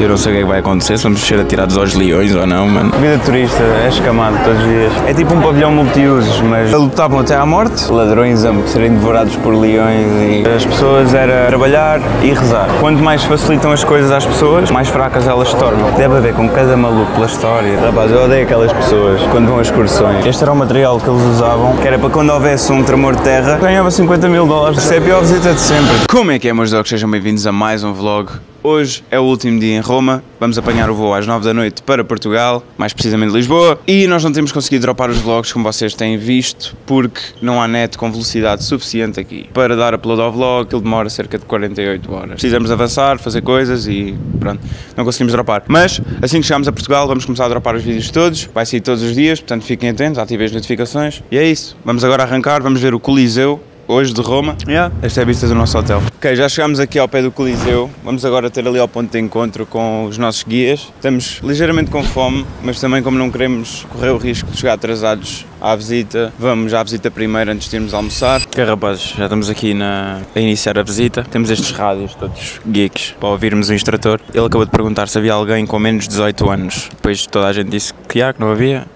Eu não sei o que é que vai acontecer, se vamos ser atirados aos leões ou não, mano. Vida de turista é escamado todos os dias. É tipo um pavilhão multiusos, mas lutavam até à morte. Ladrões a serem devorados por leões e as pessoas era trabalhar e rezar. Quanto mais facilitam as coisas às pessoas, mais fracas elas se tornam. Deve haver com cada maluco pela história. Rapaz, eu odeio aquelas pessoas quando vão a excursões. Este era o material que eles usavam, que era para quando houvesse um tremor de terra, ganhava 50 mil dólares. Isto é a pior visita de sempre. Como é que é, meus dogs? Sejam bem-vindos a mais um vlog. Hoje é o último dia em Roma, vamos apanhar o voo às 9 da noite para Portugal, mais precisamente Lisboa, e nós não temos conseguido dropar os vlogs como vocês têm visto, porque não há net com velocidade suficiente aqui. Para dar upload ao vlog, ele demora cerca de 48 horas. Precisamos avançar, fazer coisas e pronto, não conseguimos dropar. Mas, assim que chegarmos a Portugal, vamos começar a dropar os vídeos todos, vai sair todos os dias, portanto fiquem atentos, ativem as notificações, e é isso. Vamos agora arrancar, vamos ver o Coliseu, hoje de Roma. Yeah. Esta é a vista do nosso hotel. Ok, já chegámos aqui ao pé do Coliseu. Vamos agora ter ali ao ponto de encontro com os nossos guias. Estamos ligeiramente com fome, mas também como não queremos correr o risco de chegar atrasados à visita, vamos à visita primeiro antes de irmos almoçar. Ok, rapazes, já estamos aqui na... a iniciar a visita. Temos estes rádios todos geeks para ouvirmos o instrutor. Ele acabou de perguntar se havia alguém com menos de 18 anos. Depois toda a gente disse que há, que não havia.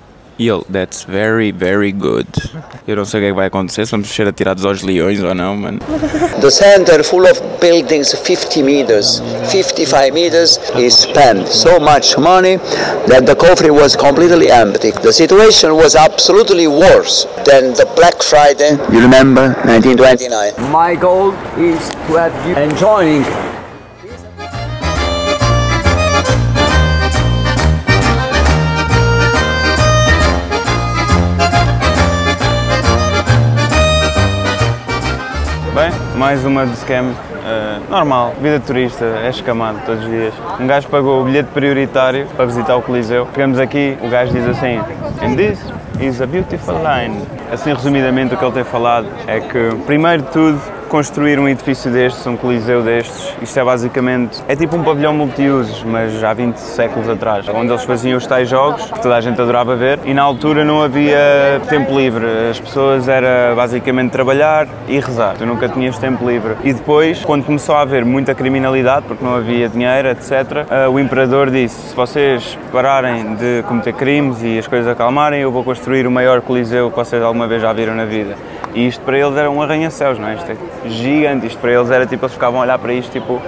That's very, very good. Eu não sei o que é que vai acontecer, se vamos ser atirados aos leões ou não, mano. The center full of buildings 50 meters, 55 meters is spent so much money that the coffee was completely empty. The situation was absolutely worse than the Black Friday. You remember 1929? My goal is to have you enjoying mais uma de scam. eh, normal, vida turista, é escamado todos os dias. Um gajo pagou o bilhete prioritário para visitar o Coliseu. Chegamos aqui, o gajo diz assim: And this is a beautiful line. Assim, resumidamente, o que ele tem falado é que, primeiro de tudo, construir um edifício destes, um coliseu destes, isto é basicamente, é tipo um pavilhão multiusos, mas há 20 séculos atrás, onde eles faziam os tais jogos, que toda a gente adorava ver, e na altura não havia tempo livre, as pessoas era basicamente trabalhar e rezar, tu nunca tinhas tempo livre. E depois, quando começou a haver muita criminalidade, porque não havia dinheiro, etc., eh, o imperador disse, se vocês pararem de cometer crimes e as coisas acalmarem, eu vou construir o maior coliseu que vocês alguma vez já viram na vida. E isto para eles era um arranha-céus, não é? Isto é gigante. Isto para eles era tipo, eles ficavam a olhar para isto tipo,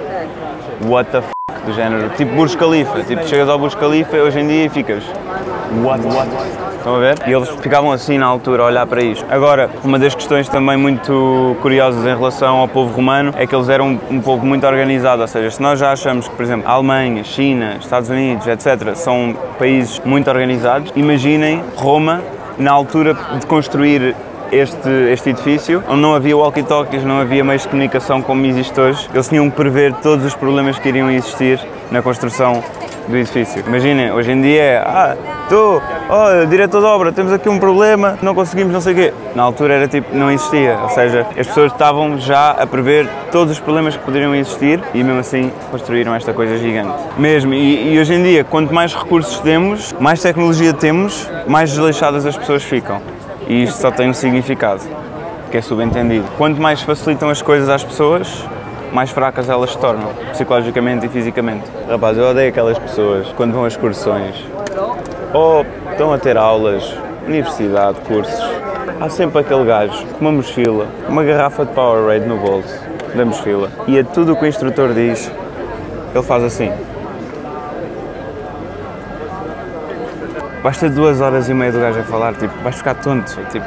what the f do género. Tipo Burj Khalifa. Tipo, chegas ao Burj Khalifa hoje em dia e ficas, what, what? Estão a ver? E eles ficavam assim na altura a olhar para isto. Agora, uma das questões também muito curiosas em relação ao povo romano é que eles eram um povo muito organizado, ou seja, se nós já achamos que, por exemplo, a Alemanha, China, Estados Unidos, etc., são países muito organizados, imaginem Roma na altura de construir este, este edifício, onde não havia walkie-talkies, não havia meios de comunicação como existe hoje. Eles tinham que prever todos os problemas que iriam existir na construção do edifício. Imaginem, hoje em dia é, ah, tu, olha, diretor de obra, temos aqui um problema, não conseguimos não sei o quê. Na altura era tipo, não existia, ou seja, as pessoas estavam já a prever todos os problemas que poderiam existir e mesmo assim construíram esta coisa gigante. Mesmo, e, e hoje em dia, quanto mais recursos temos, mais tecnologia temos, mais desleixadas as pessoas ficam. E isto só tem um significado, que é subentendido. Quanto mais facilitam as coisas às pessoas, mais fracas elas se tornam, psicologicamente e fisicamente. Rapaz, eu odeio aquelas pessoas quando vão a excursões ou estão a ter aulas, universidade, cursos. Há sempre aquele gajo com uma mochila, uma garrafa de Powerade no bolso da mochila e a tudo o que o instrutor diz, ele faz assim. Basta duas horas e meia do gajo a falar, tipo, vais ficar tonto. Tipo.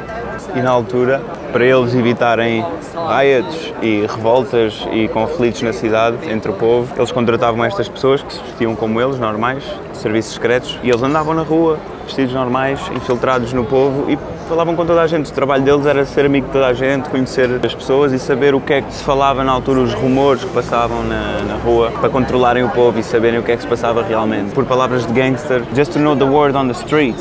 E na altura, para eles evitarem riots e revoltas e conflitos na cidade entre o povo, eles contratavam estas pessoas que se vestiam como eles, normais, serviços secretos, e eles andavam na rua, vestidos normais, infiltrados no povo e falavam com toda a gente. O trabalho deles era ser amigo de toda a gente, conhecer as pessoas e saber o que é que se falava na altura, os rumores que passavam na, na rua, para controlarem o povo e saberem o que é que se passava realmente. Por palavras de gangster, just to know the word on the street.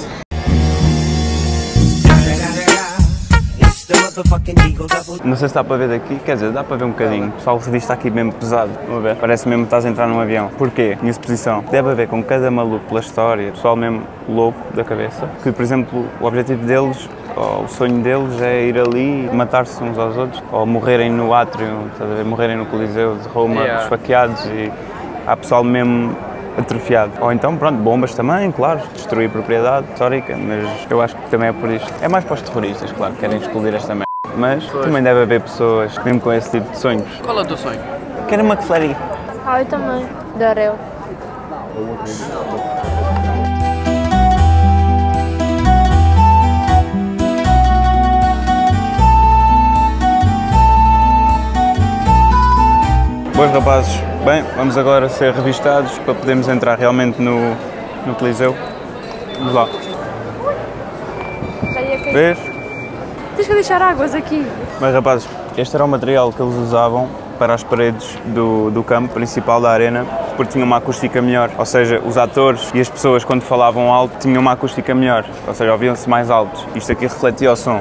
Não sei se dá para ver daqui, quer dizer, dá para ver um bocadinho. O pessoal revista está aqui mesmo pesado, vamos ver. Parece mesmo que estás a entrar num avião. Porquê? Minha exposição. Deve haver com cada maluco pela história, pessoal mesmo louco da cabeça, que, por exemplo, o objetivo deles, ou o sonho deles é ir ali, matar-se uns aos outros, ou morrerem no átrio, estás a ver? morrerem no Coliseu de Roma, Yeah. esfaqueados e há pessoal mesmo atrofiado. Ou então, pronto, bombas também, claro, destruir propriedade histórica, mas eu acho que também é por isto. É mais para os terroristas, claro, que querem explodir esta merda. Mas também deve haver pessoas, mesmo com esse tipo de sonhos. Qual é o teu sonho? Quero uma McFlurry. Ah, eu também. Dareu. Boas rapazes, bem, vamos agora ser revistados para podermos entrar realmente no, no Coliseu. Vamos lá. Ia cair. Vês? Tens que deixar águas aqui. Bem rapazes, este era o material que eles usavam para as paredes do, do campo principal da arena, porque tinha uma acústica melhor. Ou seja, os atores e as pessoas quando falavam alto tinham uma acústica melhor, ou seja, ouviam-se mais alto. Isto aqui refletia o som.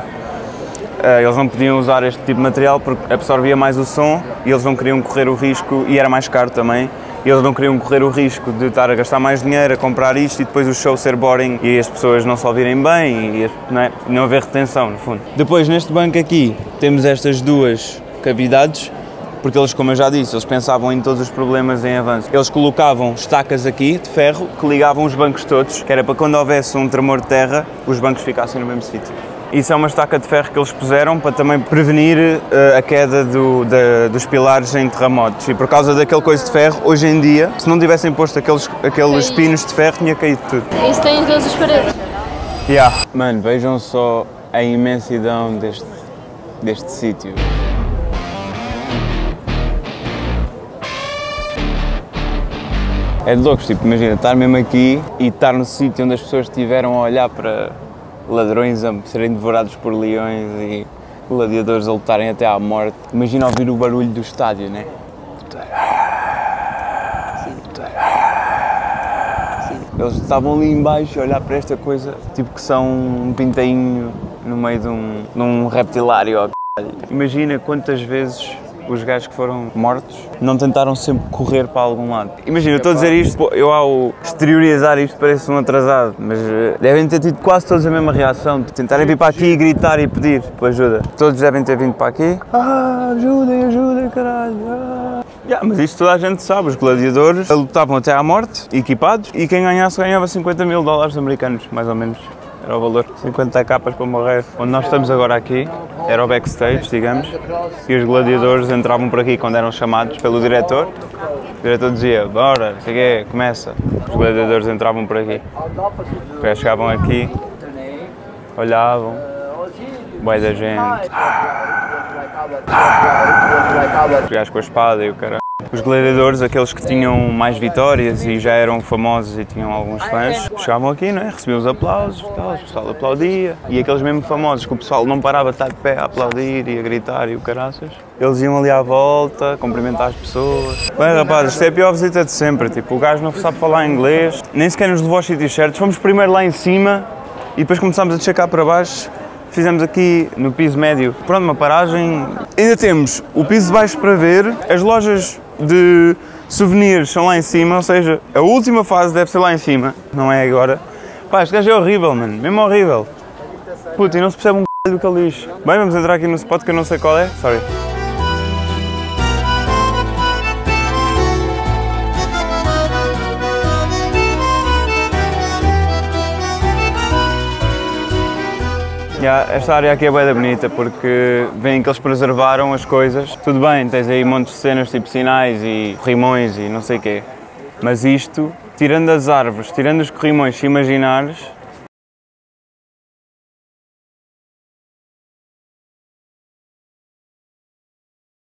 Eh, Eles não podiam usar este tipo de material porque absorvia mais o som e eles não queriam correr o risco, e era mais caro também, e eles não queriam correr o risco de estar a gastar mais dinheiro a comprar isto e depois o show ser boring e as pessoas não se ouvirem bem e não, é? não haver retenção, no fundo. Depois, neste banco aqui, temos estas duas cavidades, porque eles, como eu já disse, eles pensavam em todos os problemas em avanço. Eles colocavam estacas aqui de ferro que ligavam os bancos todos, que era para quando houvesse um tremor de terra, os bancos ficassem no mesmo sítio. Isso é uma estaca de ferro que eles puseram para também prevenir eh, a queda do- da- dos pilares em terremotos. E por causa daquele coisa de ferro, hoje em dia, se não tivessem posto aqueles, aqueles pinos de ferro, tinha caído tudo. Isso tem em todas as paredes. Yeah. Mano, vejam só a imensidão deste, deste sítio. É de loucos, tipo, imagina, estar mesmo aqui e estar no sítio onde as pessoas estiveram a olhar para ladrões a serem devorados por leões e gladiadores a lutarem até à morte. Imagina ouvir o barulho do estádio, né? Eles estavam ali embaixo a olhar para esta coisa, tipo que são um pintainho no meio de um, de um reptilário. Imagina quantas vezes os gajos que foram mortos não tentaram sempre correr para algum lado. Imagina, eu estou a dizer isto, eu ao exteriorizar isto parece um atrasado, mas eh, devem ter tido quase todos a mesma reação, de tentarem vir para aqui e gritar e pedir por ajuda. Todos devem ter vindo para aqui. Ah, ajudem, ajudem, caralho. Ah. Yeah, mas isto toda a gente sabe, os gladiadores lutavam até à morte, equipados, e quem ganhasse ganhava 50 mil dólares americanos, mais ou menos. Era o valor, 50 capas para morrer. Onde nós estamos agora aqui, era o backstage, digamos, e os gladiadores entravam por aqui quando eram chamados pelo diretor. O diretor dizia, bora, sei começa. Os gladiadores entravam por aqui. Gajos chegavam aqui, olhavam, boia da gente, os gajos com a espada e o cara. Os gladiadores, aqueles que tinham mais vitórias e já eram famosos e tinham alguns fãs, chegavam aqui, não é? recebiam os aplausos, tal, o pessoal aplaudia. E aqueles mesmo famosos que o pessoal não parava de estar de pé a aplaudir e a gritar e o caraças, eles iam ali à volta, cumprimentar as pessoas. Bem, rapaz, isto é a pior visita de sempre. Tipo, o gajo não sabe falar inglês, nem sequer nos levou aos sítios certos. Fomos primeiro lá em cima e depois começámos a descer cá para baixo. Fizemos aqui no piso médio, pronto, uma paragem. Ainda temos o piso de baixo para ver, as lojas de souvenirs são lá em cima, ou seja, a última fase deve ser lá em cima, não é agora. Pá, este gajo é horrível, mano, mesmo horrível. Puta, e não se percebe um c... do que diz. Bem, vamos entrar aqui no spot que eu não sei qual é, sorry. Yeah, esta área aqui é bem bonita porque veem que eles preservaram as coisas. Tudo bem, tens aí montes de cenas tipo sinais e corrimões e não sei o quê. Mas isto, tirando as árvores, tirando os corrimões, imaginares,